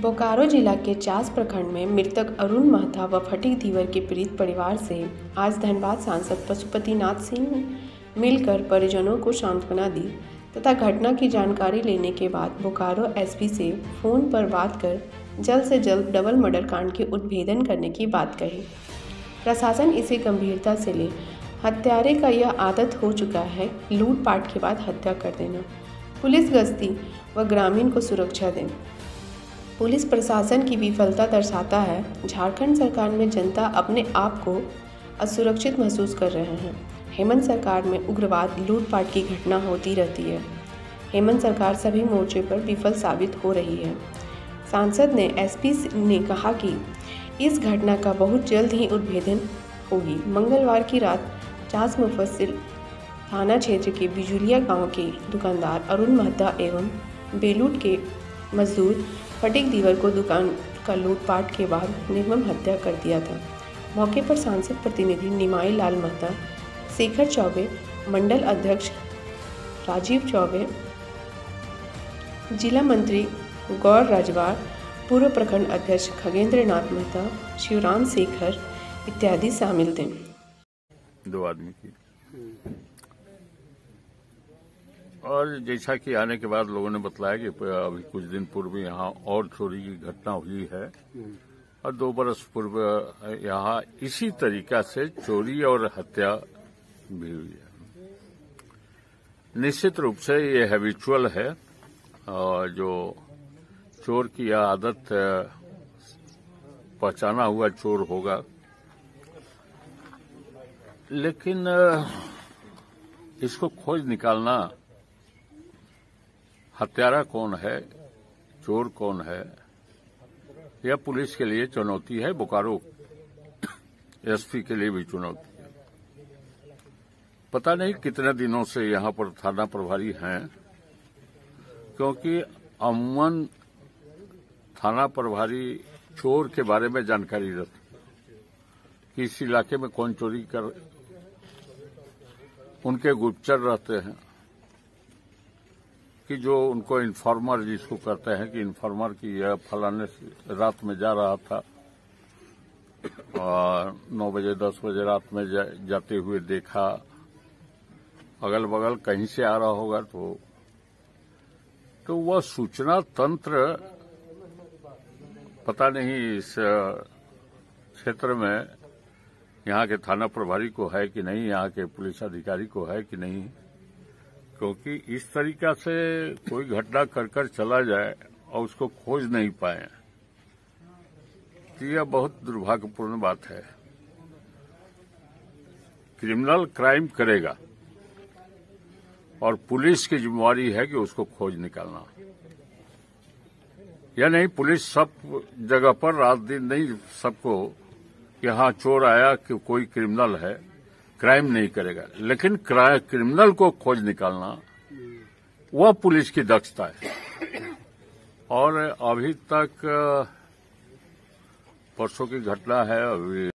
बोकारो जिला के चास प्रखंड में मृतक अरुण महथा व फटिक धीवर के पीड़ित परिवार से आज धनबाद सांसद पशुपतिनाथ सिंह मिलकर परिजनों को सांत्वना दी तथा घटना की जानकारी लेने के बाद बोकारो एसपी से फ़ोन पर बात कर जल्द से जल्द डबल मर्डर कांड के उद्भेदन करने की बात कही। प्रशासन इसे गंभीरता से ले हत्यारे का यह आदत हो चुका है लूटपाट के बाद हत्या कर देना। पुलिस गश्ती व ग्रामीण को सुरक्षा दें पुलिस प्रशासन की विफलता दर्शाता है, झारखंड सरकार में जनता अपने आप को असुरक्षित महसूस कर रहे हैं। हेमंत सरकार में उग्रवाद, लूटपाट की घटना होती रहती है। हेमंत सरकार सभी मोर्चे पर विफल साबित हो रही है। सांसद ने, एसपी ने कहा कि इस घटना का बहुत जल्द ही उद्भेदन होगी। मंगलवार की रात चास मुफस्सिल थाना क्षेत्र के बिजुलिया गाँव के दुकानदार अरुण महता एवं बेलूट के मजदूर फटिक दीवर को दुकान का लूटपाट के बाद निर्मम हत्या कर दिया था। मौके पर सांसद प्रतिनिधि निमाई लाल महता, शेखर चौबे, मंडल अध्यक्ष राजीव चौबे, जिला मंत्री गौर राजवार, पूर्व प्रखंड अध्यक्ष खगेंद्र नाथ मेहता, शिवराम शेखर इत्यादि शामिल थे। दो आदमी की और जैसा कि आने के बाद लोगों ने बताया कि अभी कुछ दिन पूर्व यहाँ और चोरी की घटना हुई है। और दो बरस पूर्व यहाँ इसी तरीका से चोरी और हत्या भी हुई है। निश्चित रूप से ये हैबिचुअल है। और जो चोर की यह आदत पहचाना हुआ चोर होगा। लेकिन इसको खोज निकालना हत्यारा कौन है? चोर कौन है? यह पुलिस के लिए चुनौती है, बोकारो एसपी के लिए भी चुनौती है। पता नहीं कितने दिनों से यहाँ पर थाना प्रभारी हैं, क्योंकि अमूमन थाना प्रभारी चोर के बारे में जानकारी रखते कि इस इलाके में कौन चोरी कर, उनके गुप्तचर रहते हैं। कि जो उनको इन्फॉर्मर जिसको कहते हैं कि इन्फॉर्मर की यह फलाने रात में जा रहा था और नौ बजे दस बजे रात में जा, जाते हुए देखा अगल बगल कहीं से आ रहा होगा तो तो वह सूचना तंत्र पता नहीं इस क्षेत्र में यहाँ के थाना प्रभारी को है कि नहीं यहाँ के पुलिस अधिकारी को है कि नहीं क्योंकि इस तरीका से कोई घटना कर कर चला जाए और उसको खोज नहीं पाए तो यह बहुत दुर्भाग्यपूर्ण बात है। क्रिमिनल क्राइम करेगा और पुलिस की जिम्मेवारी है कि उसको खोज निकालना। या नहीं, पुलिस सब जगह पर रात दिन नहीं सबको यहाँ चोर आया कि कोई क्रिमिनल है। क्राइम नहीं करेगा। लेकिन क्रिमिनल को खोज निकालना, वह पुलिस की दक्षता है। और अभी तक, परसों की घटना है, अभी